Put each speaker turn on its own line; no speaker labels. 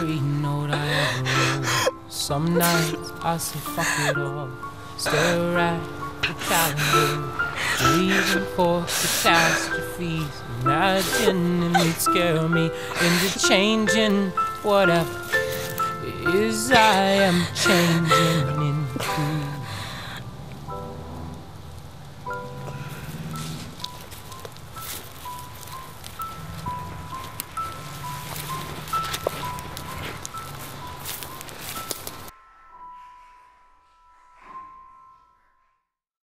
every note I ever wrote. Some nights I say fuck it all. Stare at the calendar, dreaming for catastrophes. Imagining it scare me into changing whatever it is I am changing.